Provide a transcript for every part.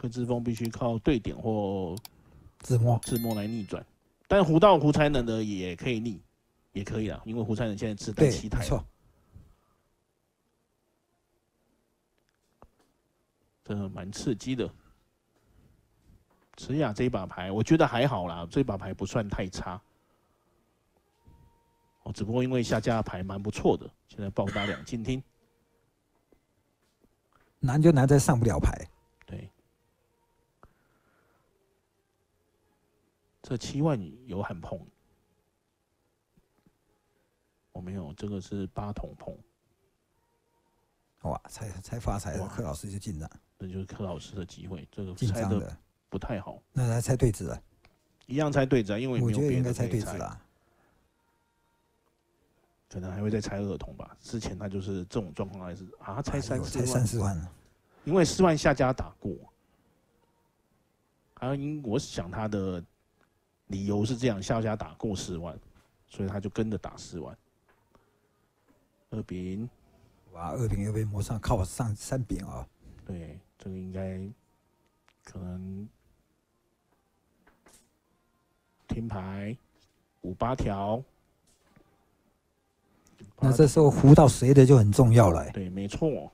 柯志峰必须靠对点或自摸自摸来逆转，但胡到胡才能的也可以逆，也可以啦，因为胡才能现在自带对，七台，没错，真的蛮刺激的。慈雅这一把牌，我觉得还好啦，这把牌不算太差。哦，只不过因为下家的牌蛮不错的，现在暴打两进厅。难就难在上不了牌。对，这七万有喊碰，我、没有，这个是八筒碰，哇，才才发财了，哇柯老师就进了，这就是柯老师的机会，这个猜的。不太好，那来猜对子了，一样猜对子啊，因为我没有别觉得应该猜的猜，对子了。可能还会再猜二筒吧。之前他就是这种状况，还是啊，他猜哎三四万呦才三，十万了，因为四万下家打过，还有因我想他的理由是这样，下家打够四万，所以他就跟着打四万。二饼，哇，二饼又被磨上靠上三饼啊、对，这个应该可能听牌五八条。那这时候胡到谁的就很重要了、欸。对，没错。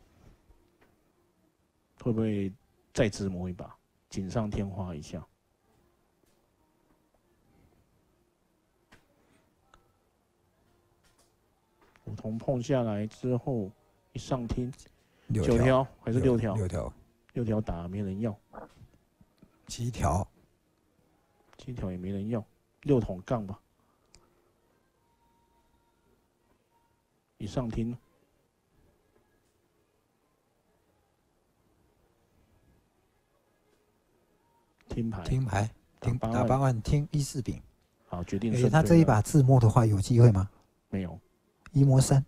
会不会再自摸一把，锦上添花一下？五筒碰下来之后，一上听九条还是六条？六条，六条。打没人要，七条，七条也没人要，六筒杠吧。一上听，听牌，听牌，听打八万。听一四饼。好决定诶、胜对了他这一把自摸的话有机会吗？没有一摸三，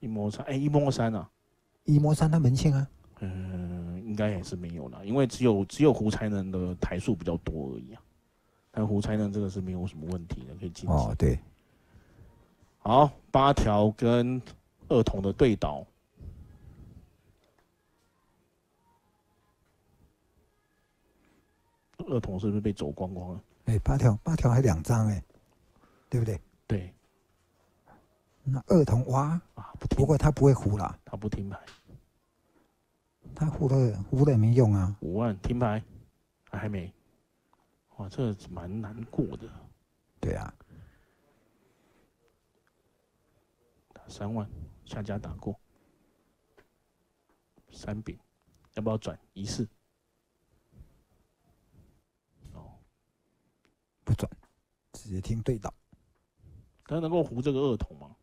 一摸三，哎、一摸三啊，一摸三他门庆啊。嗯、应该也是没有了，因为只有只有胡才能的台数比较多而已啊。但胡才能这个是没有什么问题的，可以晋级。哦，对，好，八条跟二筒的对倒，二筒是不是被走光光了？哎、八条八条还两张哎，对不对？对那二筒哇，啊，不，不过他不会胡啦，他不听牌，他胡了胡了也没用啊。五万听牌，啊、还没，哇，这蛮难过的，对啊，打三万，下家打过，三饼，要不要转一次？哦，不转，直接听对打。他能够胡这个二筒吗？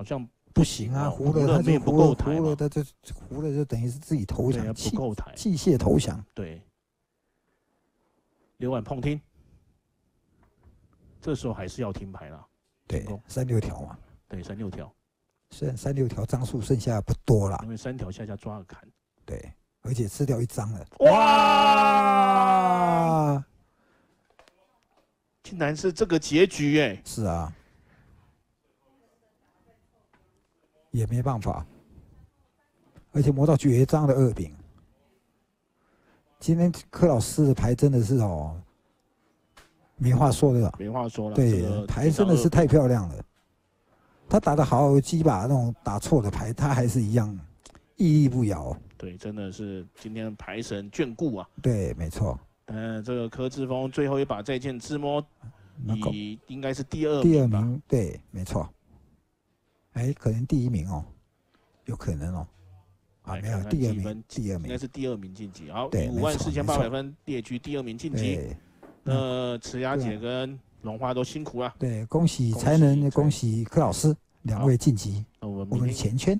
好像不行啊，哦胡了他不够台嘛胡了，他就胡了就等于是自己投降，不器够台，器械投降。对，刘婉碰听，这时候还是要听牌了。对，三六条嘛，对，三六条，虽然三六条张数剩下不多了因，为三条下下抓了砍。对，而且吃掉一张了。哇，啊，竟然是这个结局哎！是啊，也没办法，而且磨到绝张的二饼。今天柯老师的牌真的是哦，没话说的啦。没话说了，对这个，牌真的是太漂亮了。他打的好几把那种打错的牌，他还是一样屹立不摇。对，真的是今天牌神眷顾啊。对，没错。嗯，这个柯志峰最后一把再见自摸，那个以应该是第二第二吧。名，对，没错。哎，可能第一名哦，有可能哦。啊，没有第二名，第二名，应该是第二名晋级。好，对以五万四千八百分列居第二名晋级。那慈雅姐跟龙花都辛苦了。对，恭喜才能，恭喜柯老师两位晋级我们我们前圈。